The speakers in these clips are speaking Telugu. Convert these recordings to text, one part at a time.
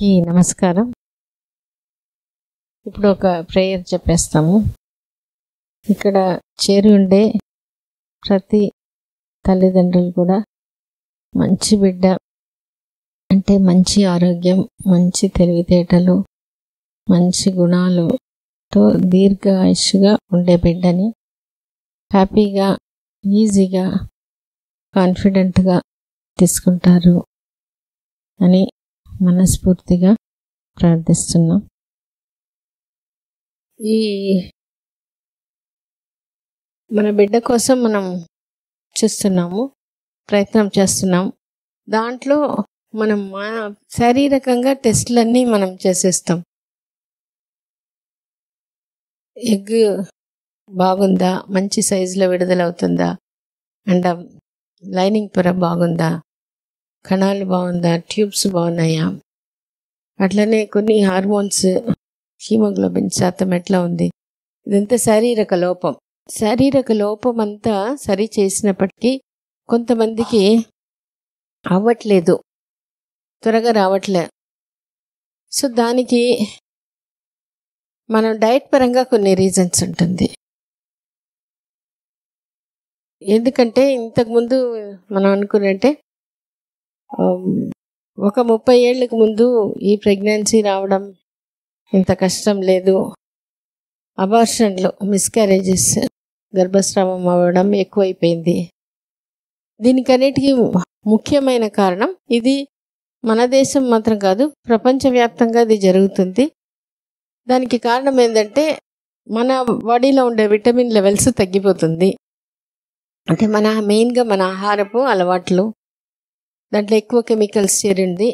అందరికీ నమస్కారం. ఇప్పుడు ఒక ప్రేయర్ చెప్పేస్తాము. ఇక్కడ చేరి ఉండే ప్రతి తల్లిదండ్రులు కూడా మంచి బిడ్డ అంటే మంచి ఆరోగ్యం మంచి తెలివితేటలు మంచి గుణాలుతో దీర్ఘ ఆయుష్గా ఉండే బిడ్డని హ్యాపీగా ఈజీగా కాన్ఫిడెంట్గా తీసుకుంటారు అని మనస్ఫూర్తిగా ప్రార్థిస్తున్నాం. ఈ మన బిడ్డ కోసం మనం చూస్తున్నాము ప్రయత్నం చేస్తున్నాం. దాంట్లో మనం మా శారీరకంగా టెస్టులన్నీ మనం చేసేస్తాం. ఎగ్ బాగుందా? మంచి సైజులో విడుదలవుతుందా? అండ్ లైనింగ్ పొర బాగుందా? కణాలు బాగుందా? ట్యూబ్స్ బాగున్నాయా? అట్లనే కొన్ని హార్మోన్స్ హీమోగ్లోబిన్ శాతం ఎట్లా ఉంది? ఇదంతా శారీరక లోపం. శారీరక లోపం అంతా సరి చేసినప్పటికీ కొంతమందికి అవ్వట్లేదు. త్వరగా రావట్లే. సో దానికి మనం డైట్ పరంగా కొన్ని రీజన్స్ ఉంటుంది. ఎందుకంటే ఇంతకుముందు మనం అనుకున్నట్టే ఒక ముప్పై ఏళ్ళకు ముందు ఈ ప్రెగ్నెన్సీ రావడం ఇంత కష్టం లేదు. అబార్షన్లు మిస్క్యారేజెస్ గర్భస్రావం అవ్వడం ఎక్కువైపోయింది. దీనికన్నిటికీ ముఖ్యమైన కారణం ఇది మన దేశం మాత్రం కాదు ప్రపంచవ్యాప్తంగా ఇది జరుగుతుంది. దానికి కారణం ఏంటంటే మన బాడీలో ఉండే విటమిన్ లెవెల్స్ తగ్గిపోతుంది. అంటే మన మెయిన్గా మన ఆహారపు అలవాట్లు దాంట్లో ఎక్కువ కెమికల్స్ చేరింది.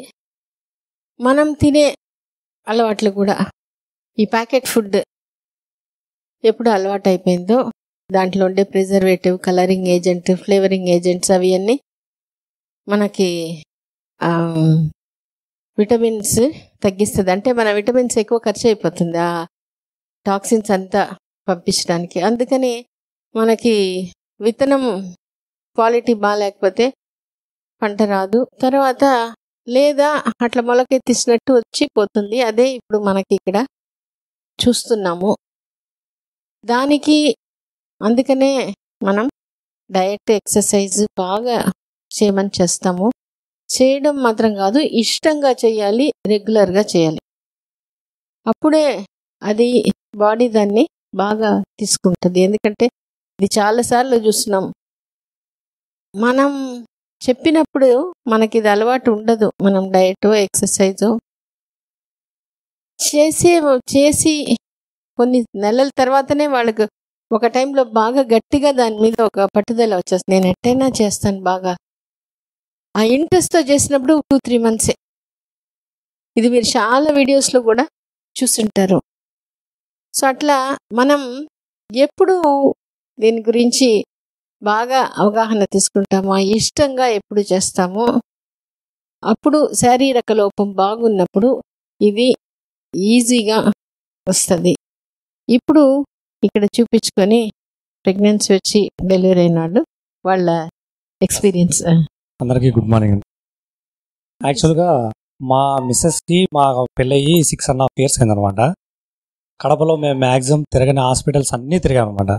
మనం తినే అలవాట్లు కూడా ఈ ప్యాకెట్ ఫుడ్ ఎప్పుడు అలవాటు అయిపోయిందో దాంట్లో ఉండే preservative colouring agent flavouring agents అవి అన్నీ మనకి విటమిన్స్ తగ్గిస్తుంది. అంటే మన విటమిన్స్ ఎక్కువ ఖర్చు అయిపోతుంది ఆ టాక్సిన్స్ అంతా పంపించడానికి. అందుకని మనకి విత్తనం క్వాలిటీ బాగాలేకపోతే పంట రాదు. తర్వాత లేదా అట్లా మొలకెత్తిసినట్టు వచ్చి పోతుంది అదే ఇప్పుడు మనకి ఇక్కడ చూస్తున్నాము. దానికి అందుకనే మనం డైట్ ఎక్సర్సైజ్ బాగా చేయమని చేస్తాము. చేయడం మాత్రం కాదు ఇష్టంగా చేయాలి రెగ్యులర్గా చేయాలి. అప్పుడే అది బాడీ దాన్ని బాగా తీసుకుంటుంది. ఎందుకంటే ఇది చాలాసార్లు చూస్తున్నాం. మనం చెప్పినప్పుడు మనకి ఇది అలవాటు ఉండదు. మనం డయట్ ఎక్సర్సైజ్ చేసే చేసి కొన్ని నెలల తర్వాతనే వాళ్ళకు ఒక టైంలో బాగా గట్టిగా దాని మీద ఒక పట్టుదల వచ్చేస్తుంది. నేను ఎట్టయినా చేస్తాను బాగా. ఆ ఇంట్రెస్ట్తో చేసినప్పుడు టూ త్రీ మంత్సే ఇది మీరు చాలా వీడియోస్లో కూడా చూస్తుంటారు సో అట్లా మనం ఎప్పుడు దీని గురించి బాగా అవగాహన తీసుకుంటామో? ఇష్టంగా ఎప్పుడు చేస్తామో? అప్పుడు శారీరక లోపం బాగున్నప్పుడు ఇది ఈజీగా వస్తుంది. ఇప్పుడు ఇక్కడ చూపించుకొని ప్రెగ్నెన్సీ వచ్చి డెలివరీ అయిన వాళ్ళు వాళ్ళ ఎక్స్పీరియన్స్. అందరికీ గుడ్ మార్నింగ్. యాక్చువల్గా మా మిస్సెస్కి మా పెళ్ళయ్యి సిక్స్ అండ్ హాఫ్ ఇయర్స్ అయిందనమాట. కడపలో మేము మ్యాక్సిమం తిరగని హాస్పిటల్స్ అన్నీ తిరిగామన్నమాట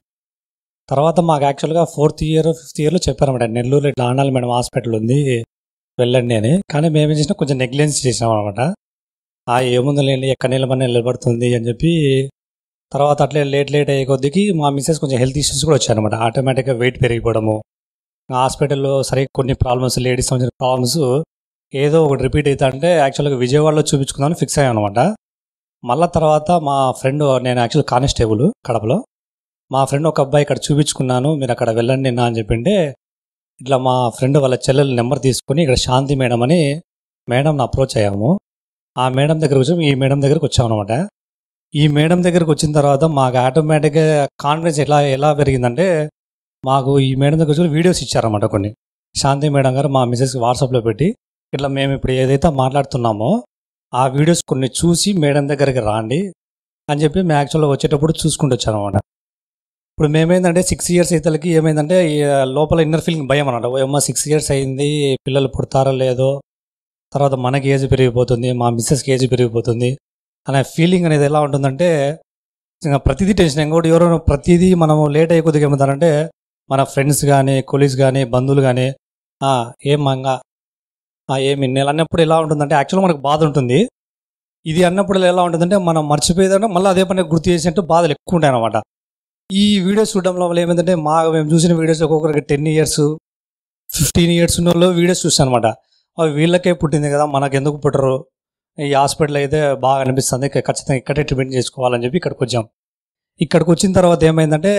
తర్వాత మాకు యాక్చువల్గా ఫోర్త్ ఇయర్ ఫిఫ్త్ ఇయర్లో చెప్పారన్నమాట నెల్లూరు ఇట్లా ఆనాలి మేడం హాస్పిటల్ ఉంది వెళ్ళండి అని. కానీ మేము ఏం చేసినా కొంచెం నెగ్లెన్స్ చేసినాం అనమాట ఆ ఏముంది లేండి ఎక్కడ నిలబడి నిలబడుతుంది అని చెప్పి తర్వాత అట్లే లేట్ లేట్ అయ్యే కొద్దికి మా మిస్సెస్ కొంచెం హెల్త్ ఇష్యూస్ కూడా వచ్చాయన్నమాట ఆటోమేటిక్గా వెయిట్ పెరిగిపోవడము హాస్పిటల్లో సరే కొన్ని ప్రాబ్లమ్స్ లేడీస్ సంబంధించిన ప్రాబ్లమ్స్ ఏదో ఒకటి రిపీట్ అవుతా అంటే యాక్చువల్గా విజయవాడలో చూపించుకుందామని ఫిక్స్ అయ్యాను అనమాట మళ్ళా తర్వాత మా ఫ్రెండ్ నేను యాక్చువల్ కానిస్టేబుల్ కడపలో. మా ఫ్రెండ్ ఒక అబ్బాయి ఇక్కడ చూపించుకున్నాను మీరు అక్కడ వెళ్ళండి నా అని చెప్పింటే ఇట్లా మా ఫ్రెండ్ వాళ్ళ చెల్లెల నెంబర్ తీసుకుని ఇక్కడ శాంతి మేడం అని మేడంని అప్రోచ్ అయ్యాము. ఆ మేడం దగ్గరకు వచ్చాము ఈ మేడం దగ్గరకు వచ్చాము అనమాట ఈ మేడం దగ్గరకు వచ్చిన తర్వాత మాకు ఆటోమేటిక్గా కాన్ఫిడెన్స్ ఎలా ఎలా పెరిగిందంటే మాకు ఈ మేడం దగ్గర వచ్చి వీడియోస్ ఇచ్చారన్నమాట కొన్ని. శాంతి మేడం గారు మా మిసెస్కి వాట్సాప్లో పెట్టి ఇట్లా మేము ఇప్పుడు ఏదైతే మాట్లాడుతున్నామో ఆ వీడియోస్ కొన్ని చూసి మేడం దగ్గరికి రాండి అని చెప్పి మేము యాక్చువల్గా వచ్చేటప్పుడు చూసుకుంటూ వచ్చానమాట ఇప్పుడు మేమేందంటే సిక్స్ ఇయర్స్ ఇతలకి ఏమైందంటే లోపల ఇన్నర్ ఫీలింగ్ భయం అనమాట ఏమో సిక్స్ ఇయర్స్ అయింది పిల్లలు పుడతారో లేదో తర్వాత మనకి ఏజ్ పెరిగిపోతుంది మా మిస్సెస్కి ఏజ్ పెరిగిపోతుంది అనే ఫీలింగ్ అనేది ఎలా ఉంటుందంటే ఇంకా ప్రతిదీ టెన్షన్ ఇంకోటి ఎవరైనా ప్రతిదీ మనం లేట్ అయ్యే కొద్దిగా ఏమవుతారంటే మన ఫ్రెండ్స్ కానీ కొలీగ్స్ కానీ బంధువులు కానీ ఏం మంగా ఏమి నేను అన్నప్పుడు ఎలా ఉంటుందంటే యాక్చువల్గా మనకు బాధ ఉంటుంది. ఇది అన్నప్పుడు ఎలా ఉంటుందంటే మనం మర్చిపోయేదంటే మళ్ళీ అదే పని గుర్తు చేసినట్టు బాధలు ఎక్కువ ఉంటాయి అనమాట ఈ వీడియోస్ చూడడం వల్ల ఏమైందంటే మా మేము చూసిన వీడియోస్ ఒక్కొక్కరికి టెన్ ఇయర్స్ ఫిఫ్టీన్ ఇయర్స్ ఉన్న వాళ్ళు వీడియోస్ చూసాను అనమాట అవి వీళ్ళకే పుట్టింది కదా మనకు ఎందుకు పుట్టరు? ఈ హాస్పిటల్ అయితే బాగా అనిపిస్తుంది ఖచ్చితంగా ఇక్కడే ట్రీట్మెంట్ చేసుకోవాలని చెప్పి ఇక్కడికి వచ్చాం. ఇక్కడికి వచ్చిన తర్వాత ఏమైందంటే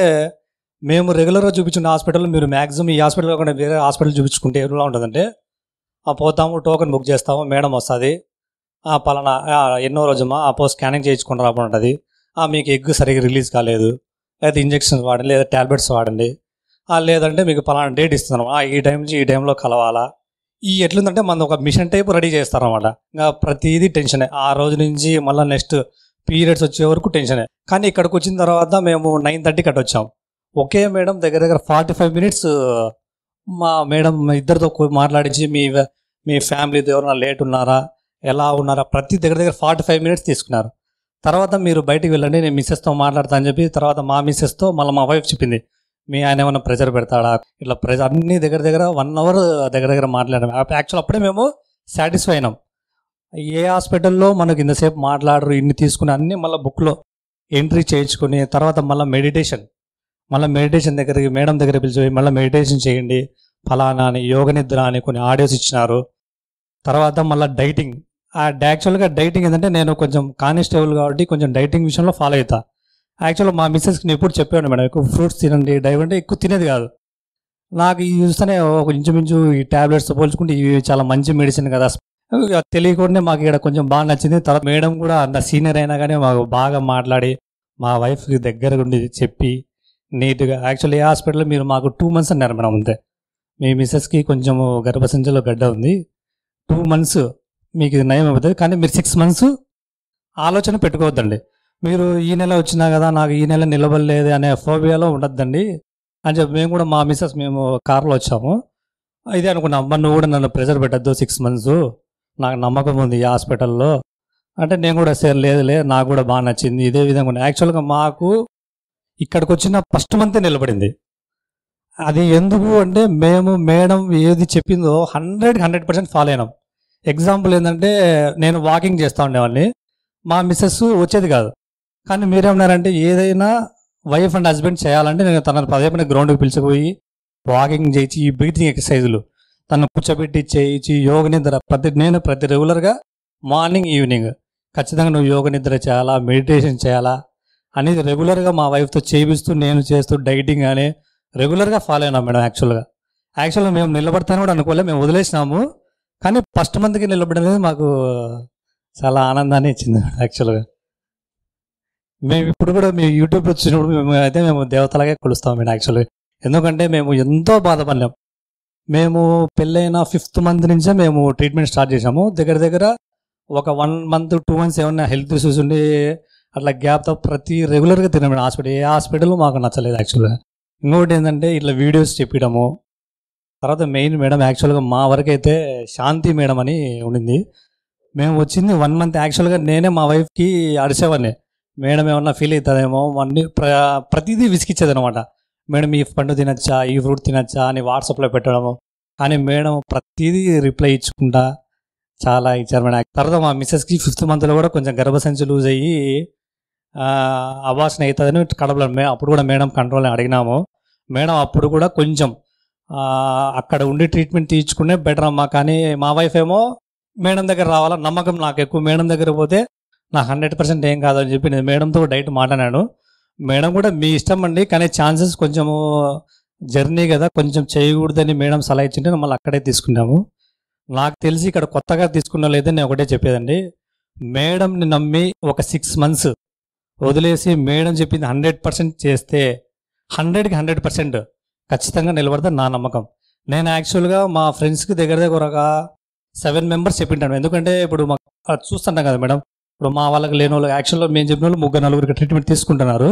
మేము రెగ్యులర్గా చూపించిన హాస్పిటల్ మీరు మ్యాక్సిమం ఈ హాస్పిటల్ కాకుండా వేరే హాస్పిటల్ చూపించుకుంటే ఎలా ఉంటుందంటే పోతాము టోకెన్ బుక్ చేస్తాము మేడం వస్తుంది పలానా ఎన్నో రోజుమా ఆ పో స్కానింగ్ చేయించుకుని రాకుండా ఉంటుంది ఆ, మీకు ఎగ్ సరిగ్గా రిలీజ్ కాలేదు లేదా ఇంజెక్షన్స్ వాడండి లేదా టాబ్లెట్స్ వాడండి. లేదంటే మీకు పలానా డేట్ ఇస్తున్నాం ఆ, ఈ టైం నుంచి ఈ టైంలో కలవాలా. ఈ ఎట్లుందంటే మనం ఒక మిషన్ టైప్ రెడీ చేస్తారనమాట ఇంకా ప్రతిదీ టెన్షనే. ఆ రోజు నుంచి మళ్ళీ నెక్స్ట్ పీరియడ్స్ వచ్చే వరకు టెన్షనే. కానీ ఇక్కడికి వచ్చిన తర్వాత మేము నైన్ థర్టీకి అటు వచ్చాం. ఒకే మేడం దగ్గర దగ్గర ఫార్టీ ఫైవ్ మినిట్స్ మా మేడం ఇద్దరితో మాట్లాడించి మీ మీ ఫ్యామిలీతో ఎవరైనా లేట్ ఉన్నారా ఎలా ఉన్నారా ప్రతి దగ్గర దగ్గర ఫార్టీ ఫైవ్ మినిట్స్ తీసుకున్నారు. తర్వాత మీరు బయటికి వెళ్ళండి నేను మిస్సెస్తో మాట్లాడతా అని చెప్పి తర్వాత మా మిస్సెస్తో మళ్ళీ మా వైఫ్ చెప్పింది మీ ఆయన ఏమైనా ప్రెజర్ పెడతాడా? ఇట్లా ప్రెజర్ అన్ని దగ్గర దగ్గర వన్ అవర్ దగ్గర దగ్గర మాట్లాడాం యాక్చువల్ అప్పుడే మేము సాటిస్ఫై అయినాం. ఏ హాస్పిటల్లో మనకి ఇంతసేపు మాట్లాడరు ఇన్ని తీసుకుని అన్ని మళ్ళీ బుక్లో ఎంట్రీ చేయించుకుని తర్వాత మళ్ళీ మెడిటేషన్ మళ్ళీ మెడిటేషన్ దగ్గరికి మేడం దగ్గర పిలిచి మళ్ళీ మెడిటేషన్ చేయండి. ఫలానా అని యోగ నిద్ర అని కొన్ని ఆడియోస్ ఇచ్చినారు. తర్వాత మళ్ళీ డైటింగ్ యాక్చువల్గా డైటింగ్ ఏంటంటే నేను కొంచెం కానిస్టేబుల్ కాబట్టి కొంచెం డైటింగ్ విషయంలో ఫాలో అవుతా యాక్చువల్గా మా మిస్సెస్కి నేను ఎప్పుడు చెప్పాను మేడం ఎక్కువ ఫ్రూట్స్ తినండి డైవ్ అంటే ఎక్కువ తినేది కాదు. నాకు ఇవి చూస్తేనే ఒక ఇంచుమించు ఈ టాబ్లెట్స్ పోల్చుకుంటే ఇవి చాలా మంచి మెడిసిన్ కదా. తెలియకుండానే మాకు ఇక్కడ కొంచెం బాగా నచ్చింది. తర్వాత మేడం కూడా అంత సీనియర్ అయినా కానీ మాకు బాగా మాట్లాడి మా వైఫ్కి దగ్గర ఉండి చెప్పి నీట్గా యాక్చువల్లీ ఏ హాస్పిటల్లో మీరు మాకు టూ మంత్స్ అన్నారు మేడం అంతే. మీ మిస్సెస్కి కొంచెం గర్భసంచలో గడ్డ ఉంది. టూ మంత్స్ మీకు ఇది నయం అవుతుంది. కానీ మీరు సిక్స్ మంత్స్ ఆలోచన పెట్టుకోవద్దండి. మీరు ఈ నెల వచ్చినా కదా నాకు ఈ నెల నిలబడలేదు అనే ఫోబియాలో ఉండొద్దండి. అని చెప్పి మేము కూడా మా మిస్సెస్ మేము కార్లో వచ్చాము. ఇదే అనుకున్నాం అమ్మ నువ్వు కూడా నన్ను ప్రెజర్ పెట్టద్దు సిక్స్ మంత్స్ నాకు నమ్మకం ఉంది ఈ హాస్పిటల్లో. అంటే నేను కూడా సార్ లేదులే నాకు కూడా బాగా నచ్చింది. ఇదే విధంగా ఉంది యాక్చువల్గా మాకు ఇక్కడికి వచ్చిన ఫస్ట్ మంతే నిలబడింది. అది ఎందుకు అంటే మేము మేడం ఏది చెప్పిందో హండ్రెడ్ హండ్రెడ్ పర్సెంట్ ఫాలో అయినాం. ఎగ్జాంపుల్ ఏంటంటే నేను వాకింగ్ చేస్తూ ఉండేవాడిని. మా మిస్సెస్ వచ్చేది కాదు. కానీ మీరేమన్నారంటే ఏదైనా వైఫ్ అండ్ హస్బెండ్ చేయాలంటే నేను తన పదే పని గ్రౌండ్కి పిలిచిపోయి వాకింగ్ చేయించి ఈ బ్రీతింగ్ ఎక్సర్సైజులు తను కూర్చోబెట్టి చేయించి యోగ నిద్ర ప్రతి నేను ప్రతి రెగ్యులర్గా మార్నింగ్ ఈవినింగ్ ఖచ్చితంగా నువ్వు యోగ నిద్ర చేయాలా మెడిటేషన్ చేయాలా అనేది రెగ్యులర్గా మా వైఫ్తో చేపిస్తూ నేను చేస్తూ డైటింగ్ కానీ రెగ్యులర్గా ఫాలో అయినాం మేడం యాక్చువల్గా యాక్చువల్గా మేము నిలబడతాను కూడా అనుకోలే మేము వదిలేసినాము. కానీ ఫస్ట్ మంత్కి నిలబడడం అనేది మాకు చాలా ఆనందాన్ని ఇచ్చింది యాక్చువల్గా మేము ఇప్పుడు కూడా మీ యూట్యూబ్ వచ్చినప్పుడు మేము అయితే మేము దేవతలాగే కొలుస్తాం మేము యాక్చువల్గా ఎందుకంటే మేము ఎంతో బాధపడినాం. మేము పెళ్ళైన ఫిఫ్త్ మంత్ నుంచే మేము ట్రీట్మెంట్ స్టార్ట్ చేసాము దగ్గర దగ్గర ఒక వన్ మంత్ టూ మంత్స్ ఏమన్నా హెల్త్ ఇష్యూస్ ఉండి అట్లా గ్యాప్తో ప్రతి రెగ్యులర్గా తిన్నాం. హాస్పిటల్ ఏ హాస్పిటల్ మాకు నచ్చలేదు యాక్చువల్గా ఇంకొకటి ఏంటంటే ఇట్లా వీడియోస్ చెప్పడము తర్వాత మెయిన్ మేడం యాక్చువల్గా మా వరకైతే శాంతి మేడం అని ఉండింది. మేము వచ్చింది వన్ మంత్ యాక్చువల్గా నేనే మా వైఫ్కి అరిసేవాడిని మేడం ఏమన్నా ఫీల్ అవుతుందేమో అన్ని ప్ర ప్రతిదీ విసిగిచ్చేది అనమాట మేడం ఈ పండు తినచ్చా ఈ ఫ్రూట్ తినచ్చా అని వాట్సాప్లో పెట్టడము. కానీ మేడం ప్రతిదీ రిప్లై ఇచ్చుకుంటా చాలా ఇచ్చారు మేడం. తర్వాత మా మిస్సెస్కి ఫిఫ్త్ మంత్లో కూడా కొంచెం గర్భసంచి లూజ్ అయ్యి అవాసన అవుతుందని కడపలో మే అప్పుడు కూడా మేడం కంట్రోల్ అడిగినాము. మేడం అప్పుడు కూడా కొంచెం అక్కడ ఉండి ట్రీట్మెంట్ తీయించుకునే బెటర్ అమ్మా. కానీ మా వైఫ్ ఏమో మేడం దగ్గర రావాలా? నమ్మకం నాకు ఎక్కువ. మేడం దగ్గర పోతే నా హండ్రెడ్ పర్సెంట్ ఏం కాదని చెప్పి నేను మేడంతో డైట్ మాట్లాడాను. మేడం కూడా మీ ఇష్టం అండి కానీ ఛాన్సెస్ కొంచెము జర్నీ కదా కొంచెం చేయకూడదని మేడం సలహా ఇచ్చింటే మళ్ళీ అక్కడే తీసుకున్నాము. నాకు తెలిసి ఇక్కడ కొత్తగా తీసుకున్న లేదని నేను ఒకటే చెప్పేదండి. మేడంని నమ్మి ఒక సిక్స్ మంత్స్ వదిలేసి మేడం చెప్పింది హండ్రెడ్ పర్సెంట్ చేస్తే హండ్రెడ్కి హండ్రెడ్ పర్సెంట్ ఖచ్చితంగా నిలబడతా నా నమ్మకం. నేను యాక్చువల్గా మా ఫ్రెండ్స్కి దగ్గర దగ్గర ఒక సెవెన్ మెంబర్స్ చెప్పింటాను. ఎందుకంటే ఇప్పుడు అది చూస్తుంటాం కదా మేడం. ఇప్పుడు మా వాళ్ళకి లేని వాళ్ళు యాక్చువల్గా మేము చెప్పిన వాళ్ళు ముగ్గురు నలుగురికి ట్రీట్మెంట్ తీసుకుంటున్నారు.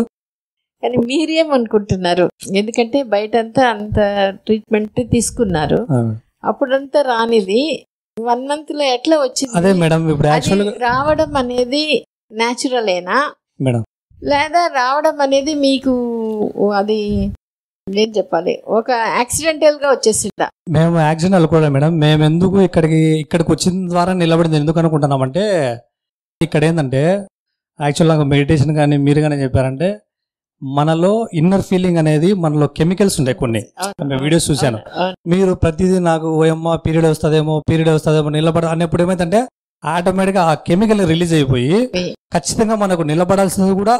కానీ మీరేమనుకుంటున్నారు? ఎందుకంటే బయట అంతా అంత ట్రీట్మెంట్ తీసుకున్నారు అప్పుడంతా రానిది. వన్ మంత్లో ఎట్లా వచ్చింది? అదే మేడం ఇప్పుడు అది యాక్చువల్గా రావడం అనేది న్యాచురలేనా మేడం. లేదా రావడం అనేది మీకు అది ఏం చెప్పాలి? ఒక యాక్సిడెంటల్గా వచ్చేసిందా? మేము యాక్సిడెంట్ అనుకోలేదు మేడం. మేము ఎందుకు ఇక్కడికి ఇక్కడికి వచ్చిన ద్వారా నిలబడింది? ఎందుకు అనుకుంటున్నామంటే ఇక్కడ ఏంటంటే యాక్చువల్ నాకు మెడిటేషన్ కానీ మీరు కానీ చెప్పారంటే మనలో ఇన్నర్ ఫీలింగ్ అనేది మనలో కెమికల్స్ ఉంటాయి కొన్ని. నేను వీడియోస్ చూశాను. మీరు ప్రతిదీ నాకు ఓయమ్మ పీరియడ్ వస్తుందేమో పీరియడ్ వస్తుందేమో నిలబడ అన్నప్పుడు ఏమైందంటే ఆటోమేటిక్గా ఆ కెమికల్ రిలీజ్ అయిపోయి. ఖచ్చితంగా మనకు నిలబడాల్సింది కూడా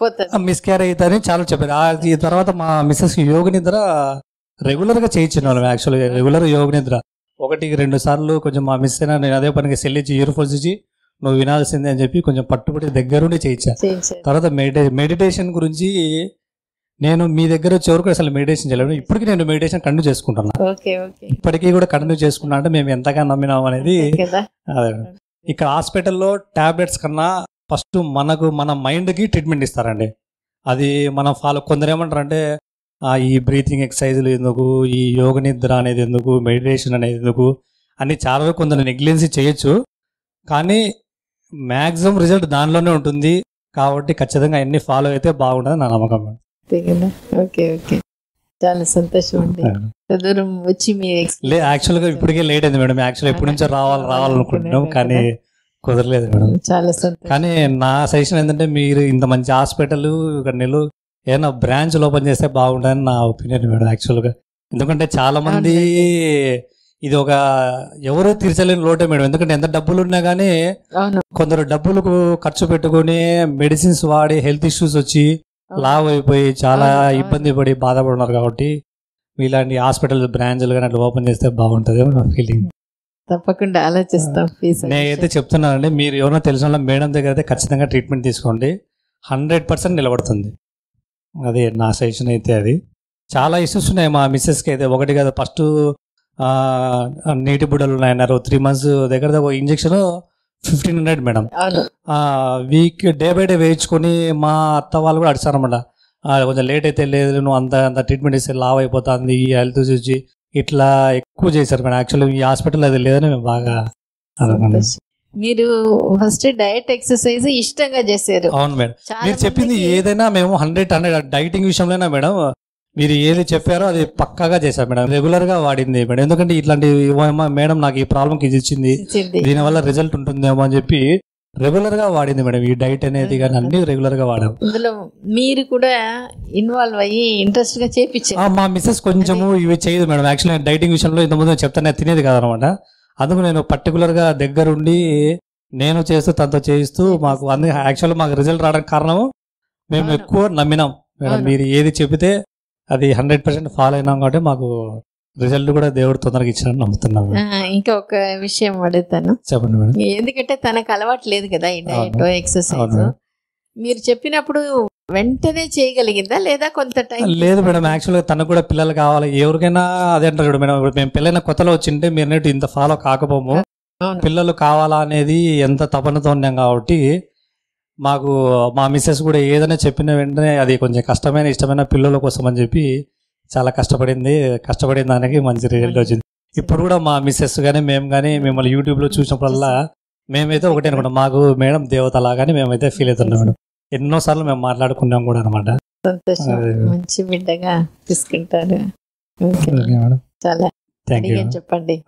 పోతుంది. మిస్క్యార్ అవుతుందని చాలా చెప్పారు. ఈ తర్వాత మా మిస్సెస్ యోగ నిద్ర రెగ్యులర్గా చేయించిన వాళ్ళం యాక్చువల్గా రెగ్యులర్ యోగ నిద్ర. ఒకటికి రెండు సార్లు కొంచెం మా మిస్ అయినా నేను అదే పనికి సెల్ ఇచ్చి ఇయర్ ఫోన్స్ ఇచ్చి నువ్వు వినాల్సిందే అని చెప్పి కొంచెం పట్టుబడి దగ్గరుండి చేయించా. తర్వాత మెడిటే మెడిటేషన్ గురించి నేను మీ దగ్గర వచ్చే వరకు అసలు మెడిటేషన్ చేయలేదు. ఇప్పటికీ నేను మెడిటేషన్ కంటిన్యూ చేసుకుంటున్నా. Okay okay. ఇప్పటికీ కూడా కంటిన్యూ చేసుకున్నా అంటే మేము ఎంతగా నమ్మినాం అనేది అదే. ఇక్కడ హాస్పిటల్లో టాబ్లెట్స్ కన్నా ఫస్ట్ మనకు మన మైండ్కి ట్రీట్మెంట్ ఇస్తారండి. అది మనం ఫాలో కొందరు ఏమంటారంటే ఈ బ్రీతింగ్ ఎక్సర్సైజులు ఎందుకు? ఈ యోగ నిద్ర అనేది ఎందుకు? మెడిటేషన్ అనేది ఎందుకు? అని చాలా వరకు కొందరు నెగ్లెన్సీ చేయొచ్చు. కానీ మ్యాక్సిమం రిజల్ట్ దానిలోనే ఉంటుంది. కాబట్టి ఖచ్చితంగా అన్ని ఫాలో అయితే బాగుంటుంది నా నమ్మకం ఓకే ఓకే. చాలా సంతోషం అండి. ఇంత దూరం వచ్చి మీ లే యాక్చువల్గా ఇప్పటికే లేట్ అయింది మేడం. యాక్చువల్ ఎప్పటి నుంచో రావాలి రావాలనుకుంటున్నాం. కానీ కుదరలేదు మేడం. చాలా సంతోషం. కానీ నా సజెషన్ ఏంటంటే మీరు ఇంత మంచి హాస్పిటల్ ఇక్కడ నెల్లు ఏదైనా బ్రాంచ్ ఓపెన్ చేస్తే బాగుంటుందని నా ఒపీనియన్ మేడం యాక్చువల్గా. ఎందుకంటే చాలా మంది ఇది ఒక ఎవరో తీర్చలేని లోటే మేడం. ఎందుకంటే ఎంత డబ్బులు ఉన్నా కానీ కొందరు డబ్బులకు ఖర్చు పెట్టుకొని మెడిసిన్స్ వాడి హెల్త్ ఇష్యూస్ వచ్చి లావ్ అయిపోయి చాలా. ఇబ్బంది పడి బాధపడున్నారు కాబట్టి మీలాంటి హాస్పిటల్ బ్రాంచ్లు కానీ అట్లా ఓపెన్ చేస్తే బాగుంటుంది నా ఫీలింగ్. తప్పకుండా ఆలోచిస్తాం. నేనైతే చెప్తున్నానండి మీరు ఎవరైనా తెలిసిన వాళ్ళ మేడం దగ్గర అయితే ఖచ్చితంగా ట్రీట్మెంట్ తీసుకోండి. హండ్రెడ్ పర్సెంట్ నిలబడుతుంది. అదే నా సజెషన్ అయితే అది. చాలా ఇష్యూస్ ఉన్నాయి మా మిస్సెస్కి అయితే. ఒకటి కదా ఫస్ట్ నీటి బుడ్డలు ఉన్నాయన్నారు త్రీ మంత్స్ దగ్గర దగ్గర injection fifteen hundred madam. Week day by day వేయించుకొని మా అత్త వాళ్ళు కూడా అడిచారన్నమాట ఆ, కొంచెం లేట్ అయితే లేదు నువ్వు అంత అంత ట్రీట్మెంట్ ఇస్తే లావ్ అయిపోతుంది ఈ హెల్త్ చూసి ఇట్లా ఎక్కువ చేశారు మేడం. యాక్చువల్లీ ఈ హాస్పిటల్ అది లేదని మేము బాగా మీరు ఫస్ట్ డయట్ ఎక్సర్సైజ్ ఇష్టంగా చేశారు. అవును మేడం. మీరు చెప్పింది ఏదైనా మేము హండ్రెడ్ హండ్రెడ్ డైటింగ్ విషయంలోనే మేడం మీరు ఏది చెప్పారో అది పక్కాగా చేశారు మేడం. రెగ్యులర్గా వాడింది మేడం. ఎందుకంటే ఇట్లాంటి "ఓయమ్మ, మేడం నాకు ఈ ప్రాబ్లం ఇది ఇచ్చింది. ఇచ్చింది. దీనివల్ల రిజల్ట్ ఉంటుందేమో అని చెప్పి రెగ్యులర్గా వాడింది మేడం. ఈ డైట్ అనేది కానీ అన్ని రెగ్యులర్గా వాడాం. ఇందులో మీరు కూడా ఇన్వాల్వ్ అయ్యి ఇంట్రెస్ట్గా చేపించారు. మా మిస్సెస్ కొంచెము ఇవి చేయదు మేడం. యాక్చువల్లీ డైటింగ్ విషయంలో ఇంతకుముందు చెప్తానే తినేది కాదనమాట. అందుకు నేను పర్టికులర్గా దగ్గరుండి నేను చేస్తూ తనతో చేయిస్తూ మాకు అందుకే యాక్చువల్ మాకు రిజల్ట్ రావడానికి కారణం మేము. ఎక్కువ నమ్మినాం. మేడం. మీరు ఏది చెబితే అది హండ్రెడ్ పర్సెంట్ ఫాలో అయినాం కాబట్టి మాకు రిజల్ట్ కూడా దేవుడు తొందరగా ఇచ్చారని నమ్ముతున్నాం ఆ, ఇంకా ఒక విషయం అడుగుతాను. చెప్పండి మేడం. ఎందుకంటే తనకు అలవాటు లేదు కదా ఈ అవును. ఎక్సర్సైజ్. మీరు చెప్పినప్పుడు వెంటనే చేయగలిగిందా లేదా కొంత టైం లేదు మేడం. యాక్చువల్గా తనకు కూడా పిల్లలు కావాలి. ఎవరికైనా అదే అంటారు చూడు మేడం. ఇప్పుడు మేము పిల్లల కొత్తలో వచ్చింటే మీరు ఇంత ఫాలో కాకపోము. పిల్లలు కావాలా అనేది ఎంత తపనతో ఉన్నాం కాబట్టి మాకు మా మిస్సెస్ కూడా ఏదైనా చెప్పిన వెంటనే అది కొంచెం కష్టమైన ఇష్టమైన పిల్లల కోసం అని చెప్పి చాలా కష్టపడింది. కష్టపడిన దానికి మంచి రిజల్ట్ వచ్చింది. ఇప్పుడు కూడా మా మిస్సెస్ కానీ మేము కానీ మిమ్మల్ని యూట్యూబ్లో చూసినప్పుడల్లా మేమైతే ఒకటే అనుకుంటాం. మాకు మేడం దేవత లాగానే మేమైతే ఫీల్ అవుతున్నాం మేడం. ఎన్నోసార్లు మేము మాట్లాడుకున్నాం కూడా అనమాట. మంచి బిడ్డగా తీసుకుంటారు. చాలా చెప్పండి.